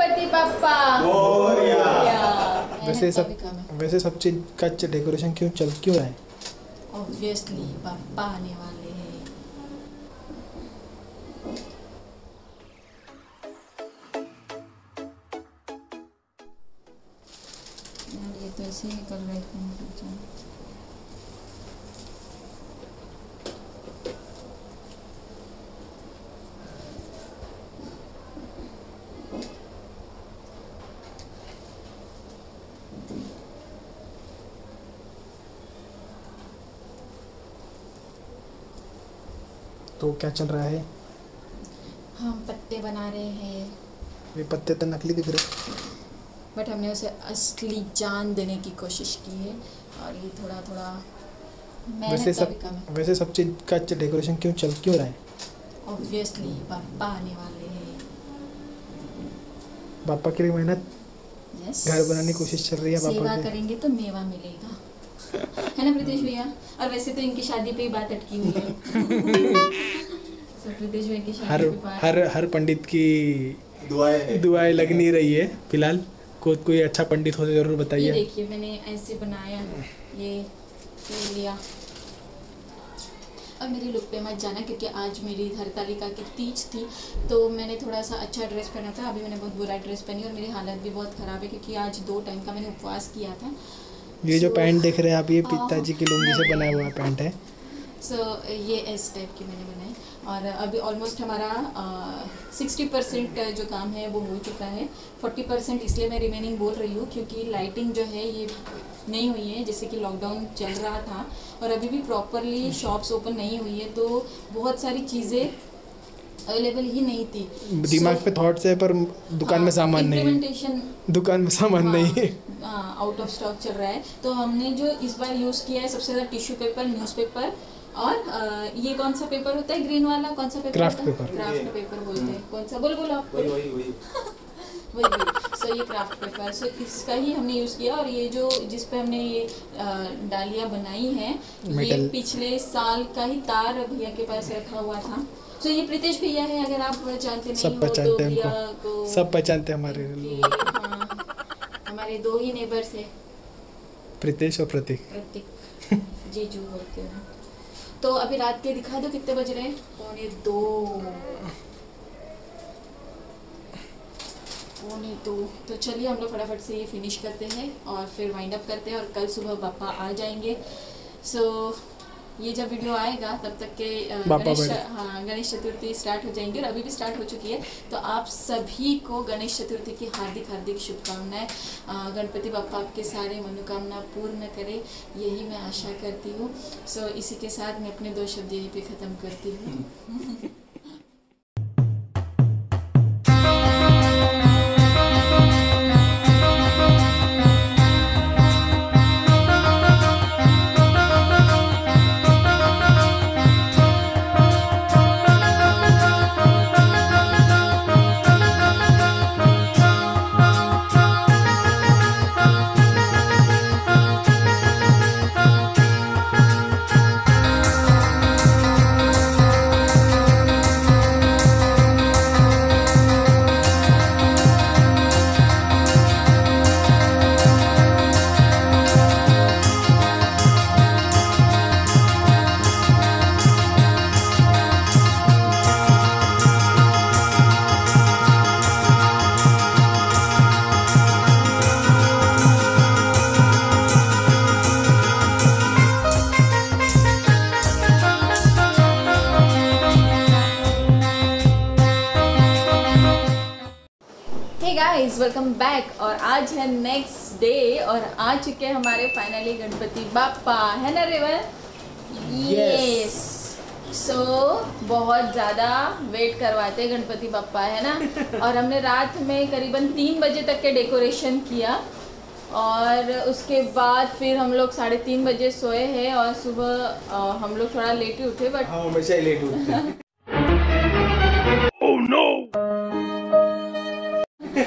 गणपति बप्पा वैसे सब वैसे सब चीज़ का डेकोरेशन क्यों चल क्यों रहा है ऑब्वियसली पापा आने वाले हैं। ये तो ऐसे ही निकल रहा है तो क्या चल रहा है? हम पत्ते बना रहे हैं। ये पत्ते तो नकली दिख रहे। बट हमने उसे असली जान देने की कोशिश की है और ये थोड़ा थोड़ा वैसे सब वैसे सब चीज़ का डेकोरेशन क्यों चल क्यों रहा है? ऑब्वियसली पापा आने वाले हैं। पापा की मेहनत? यस घर बनाने की कोशिश चल रही है पापा की। करेंगे तो मेवा मिलेगा। है ना प्रीतेश भैया? और वैसे तो इनकी शादी पे ही बात अटकी हुई है। so, प्रीतेश भैया की हर शादी पे हर हर पंडित की दुआएँ दुआएँ लग नहीं रही है फ़िलहाल। कोई कोई अच्छा पंडित हो तो ज़रूर ये बताइए देखिए मैंने ऐसे बनाया ये ले लिया। और मेरे लुक पे मत जाना क्योंकि आज मेरी हरतालिका की तीज थी। तो मैंने थोड़ा सा अच्छा ड्रेस पहना था अभी मैंने बहुत बुरा ड्रेस पहनी और मेरी हालत भी बहुत ख़राब है क्योंकि आज दो टाइम का मैंने उपवास किया था। ये जो पैंट देख रहे हैं आप ये हाँ, पिताजी की लुंगी से बनाया हुआ पैंट है। सो ये इस टाइप की मैंने बनाई। और अभी ऑलमोस्ट हमारा सिक्सटी परसेंट जो काम है वो हो चुका है। फोर्टी परसेंट इसलिए मैं रिमेनिंग बोल रही हूँ क्योंकि लाइटिंग जो है ये नहीं हुई है जैसे कि लॉकडाउन चल रहा था। और अभी भी प्रॉपरली शॉप्स ओपन नहीं हुई है तो बहुत सारी चीज़ें अवेलेबल ही नहीं थी। दिमाग So- पे थॉट्स है पर दुकान में हाँ, सामान नहीं। दुकान में सामान हाँ, नहीं। है आउट ऑफ़ स्टॉक चल रहा है। तो हमने जो इस बार यूज़ किया है सबसे ज़्यादा टिश्यू पेपर न्यूज़पेपर और आ, ये कौन सा पेपर होता है? ग्रीन वाला कौन सा paper craft paper craft paper बोलते हैं। कौन सा? बोल बोलो आप। वही। वही वही। वही ये क्राफ्ट पेपर सो इसका ही हमने यूज़ किया और ये जो जिस पे हमने ये डालियाँ बनाई हैं ये पिछले साल का ही तार भैया के पास रखा हुआ था। सो ये प्रीतेश भैया है अगर आप जानते नहीं सब हो तो भैया हमको। को सब पहचानते हैं हमारे हाँ, हमारे दो ही नेबर्स है। प्रीतेश और प्रतीक। प्रतीक। जीजू बोलते हैं। तो अभी रात के दिखा दो कितने बज रहे हैं? पौने दो। पौने दो तो तो चलिए हम लोग फटाफट से ये फिनिश करते हैं और फिर वाइंड अप करते हैं और कल सुबह पापा आ जाएँगे। सो so, ये जब वीडियो आएगा तब तक के गणेश हाँ गणेश चतुर्थी स्टार्ट हो जाएँगी और अभी भी स्टार्ट हो चुकी है। तो आप सभी को गणेश चतुर्थी की हार्दिक हार्दिक शुभकामनाएँ। गणपति बापा आपके सारे मनोकामना पूर्ण करें यही मैं आशा करती हूँ। सो इसी के साथ मैं अपने दो शब्द यहीं पे ख़त्म करती हूँ। वेलकम बैक और आज है नेक्स्ट डे और आ चुके हैं हमारे फाइनली गणपति बापा है ना रेवन यस सो बहुत ज़्यादा वेट करवाते गणपति बापा है ना? और हमने रात में करीबन तीन बजे तक के डेकोरेशन किया। और उसके बाद फिर हम लोग साढ़े तीन बजे सोए हैं और सुबह हम लोग थोड़ा लेट ही उठे बट हाँ हमेशा लेट उठते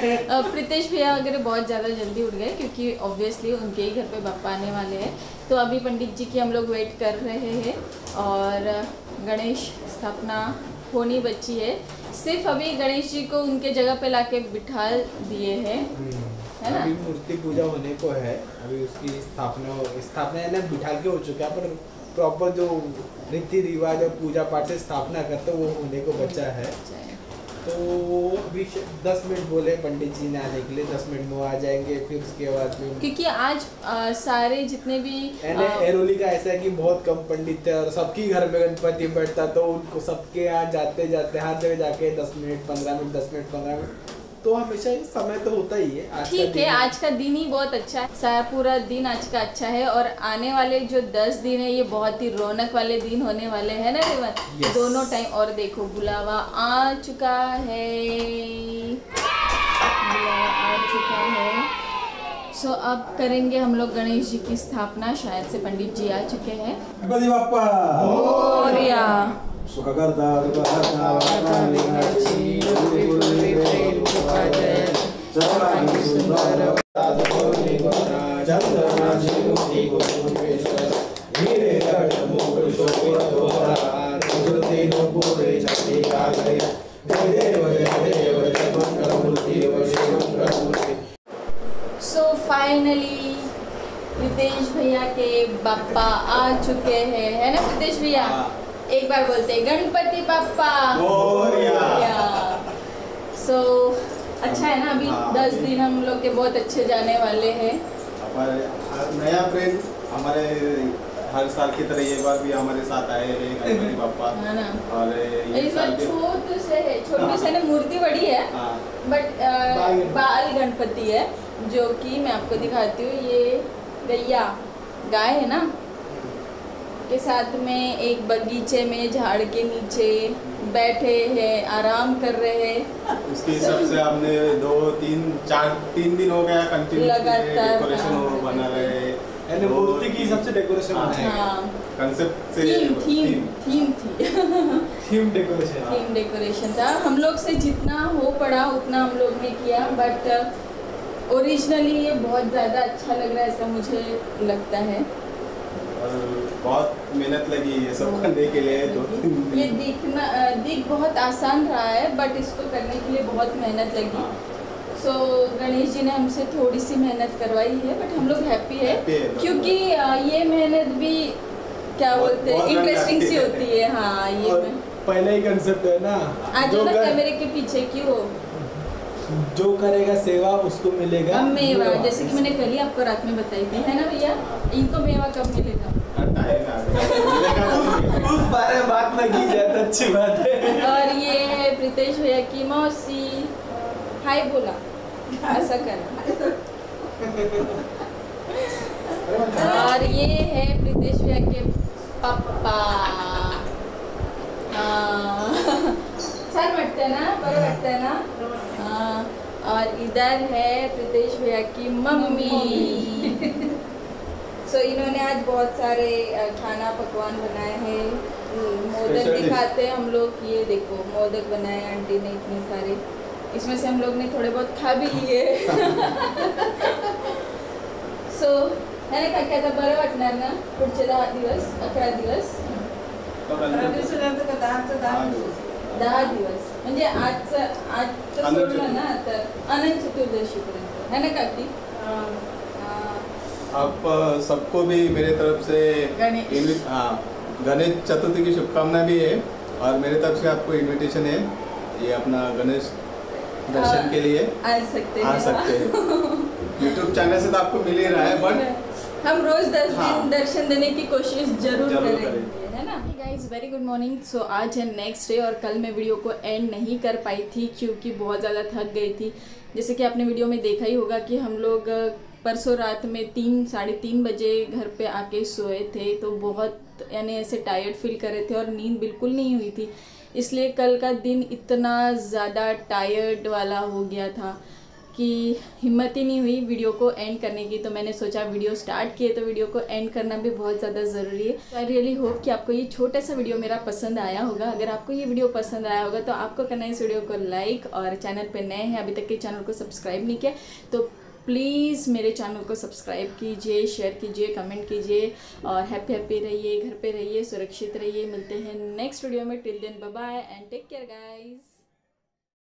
प्रीतेश भैया वगैरह बहुत ज़्यादा जल्दी उठ गए क्योंकि ऑब्वियसली उनके ही घर पे पापा आने वाले हैं। तो अभी पंडित जी की हम लोग वेट कर रहे हैं और गणेश स्थापना होनी बची है। सिर्फ़ अभी गणेश जी को उनके जगह पे लाके बिठा दिए हैं है ना? अभी मूर्ति पूजा होने को है अभी उसकी स्थापना स्थापना है ना बिठा के हो चुका है पर प्रॉपर जो रीति रिवाज और पूजा पाठ से स्थापना करते वो होने को बचा है। तो अभी दस मिनट बोले पंडित जी ने आने के लिए दस मिनट में आ जाएँगे फिर उसके बाद में क्योंकि आज आ, सारे जितने भी एरोली का ऐसा है कि बहुत कम पंडित थे और सबकी घर में गणपति बैठता तो उनको सबके यहाँ जाते जाते हर जगह जाके दस मिनट पंद्रह मिनट दस मिनट पंद्रह मिनट तो हमेशा समय तो होता ही है ठीक है आज का दिन ही बहुत अच्छा है। सारा पूरा दिन आज का अच्छा है और आने वाले जो दस दिन है ये बहुत ही रौनक वाले दिन होने वाले है ना रेवन Yes. दोनों टाइम और देखो बुलावा आ चुका है। बुलावा आ चुका है। सो अब करेंगे हम लोग गणेश जी की स्थापना। शायद से पंडित जी आ चुके हैं। गणपती बाप्पा मोरया सुखकर्ता सो फाइनली प्रीतेश भैया के पापा आ चुके हैं। है ना प्रीतेश भैया? एक बार बोलते हैं गणपति पापा मोरया। सो अच्छा है ना अभी हाँ, दस दिन हम लोग के बहुत अच्छे जाने वाले हैं। हमारे नया फ्रेंड हमारे हर साल की तरह ये बार भी हमारे साथ आए हैं गणपति बापा है और इस बार छोटू से है छोटू से ना मूर्ति बड़ी है हाँ। बट बाल गणपति। बाल गणपति है जो कि मैं आपको दिखाती हूँ ये गैया गाय है ना के साथ में एक बगीचे में झाड़ के नीचे। बैठे हैं आराम कर रहे हैं। उसके हिसाब से हमने दो तीन चार तीन दिन हो गया कंटिन्यू लगातार हो। बना रहे। यानी मूर्ति की हिसाब से डेकोरेशन हाँ। हाँ। कंसेप्ट से थीम थीम थीम थी। थीम डेकोरेशन हाँ। थीम डेकोरेशन था। हम लोग से जितना हो पड़ा उतना हम लोग ने किया बट ओरिजिनली ये बहुत ज़्यादा अच्छा लग रहा है ऐसा मुझे लगता है। और बहुत मेहनत लगी ये सब करने के लिए दो तीन ये दिखना दिख बहुत आसान रहा है बट इसको करने के लिए बहुत मेहनत लगी। हाँ। सो गणेश जी ने हमसे थोड़ी सी मेहनत करवाई है बट हम लोग हैप्पी है। है, क्योंकि ये मेहनत भी क्या बोलते हैं इंटरेस्टिंग सी होती है। हाँ ये पहला ही कंसेप्ट है ना आज ना कैमरे के पीछे क्यों जो करेगा सेवा उसको मिलेगा मेवा। जैसे कि मैंने कल ही आपको रात में बताई थी है ना भैया? इनको मेवा कब मिलेगा? उस बारे में बात ना की जाए तो अच्छी बात है। और ये है प्रीतेश भैया की मौसी। हाय बोला। ऐसा कर। और ये है प्रीतेश भैया के पापा। हाँ। छान वाटतं ना? बरं वाटतं ना? हाँ। और इधर है प्रीतेश भैया की मम्मी। सो so, इन्होंने आज बहुत सारे खाना पकवान बनाए हैं। Modak Special dish. दिखाते हैं हम लोग। ये देखो मोदक बनाए आंटी ने इतने सारे। इसमें से हम लोग ने थोड़े बहुत खा भी लिए। सो है ना काय आता बरं वाटणार ना? पुढचे दहा दिवस अकरा दिवस। दहा दिवस. म्हणजे आजचं आजचं अनंत सोडलं ना तर अनंत है ना काकी? आप सबको भी मेरे तरफ़ से गणेश। हाँ गणेश चतुर्थी की शुभकामना भी है और मेरे तरफ़ से आपको इनविटेशन है ये अपना गणेश दर्शन। के लिए। आ सकते आ हैं सकते हैं। यूट्यूब चैनल से तो आपको मिल ही रहा है बट हम रोज दस हाँ। दिन दर्शन देने की कोशिश ज़रूर, ज़रूर ना guys very good morning so आज है नेक्स्ट डे और कल मैं वीडियो को एंड नहीं कर पाई थी क्योंकि बहुत ज़्यादा थक गई थी। जैसे कि आपने वीडियो में देखा ही होगा कि हम लोग परसों रात में तीन, साढ़े तीन बजे घर पे आके सोए थे तो बहुत यानी ऐसे टायर्ड फील कर रहे थे और नींद बिल्कुल नहीं हुई थी। इसलिए कल का दिन इतना ज़्यादा टायर्ड वाला हो गया था। कि हिम्मत ही नहीं हुई वीडियो को एंड करने की तो मैंने सोचा वीडियो स्टार्ट किए तो वीडियो को एंड करना भी बहुत ज़्यादा ज़रूरी है। आई रियली होप कि आपको ये छोटा सा वीडियो मेरा पसंद आया होगा। अगर आपको ये वीडियो पसंद आया होगा तो आपको करना है इस वीडियो को लाइक और चैनल पर नए हैं, अभी तक के चैनल को सब्सक्राइब नहीं किया तो प्लीज़ मेरे चैनल को सब्सक्राइब कीजिए शेयर कीजिए कमेंट कीजिए और हैप्पी हैप्पी रहिए, घर पे रहिए, सुरक्षित रहिए। मिलते हैं नेक्स्ट वीडियो में। Till then bye and take care guys